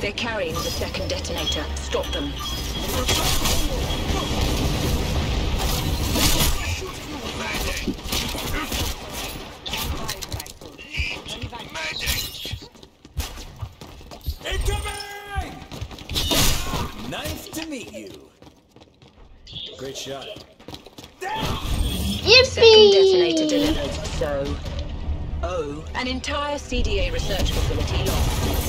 They're carrying the second detonator. Stop them. Nice to meet you. Great shot. Second detonator Yippee! delivered. So. Oh, an entire CDA research facility lost.